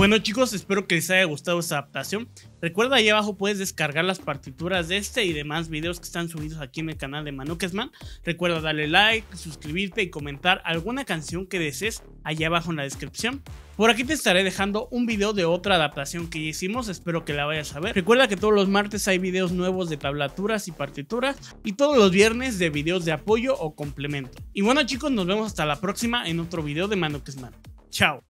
Bueno chicos, espero que les haya gustado esta adaptación. Recuerda ahí abajo puedes descargar las partituras de este y demás videos que están subidos aquí en el canal de Manukesman. Recuerda darle like, suscribirte y comentar alguna canción que desees allá abajo en la descripción. Por aquí te estaré dejando un video de otra adaptación que hicimos, espero que la vayas a ver. Recuerda que todos los martes hay videos nuevos de tablaturas y partituras y todos los viernes de videos de apoyo o complemento. Y bueno chicos, nos vemos hasta la próxima en otro video de Manukesman. Chao.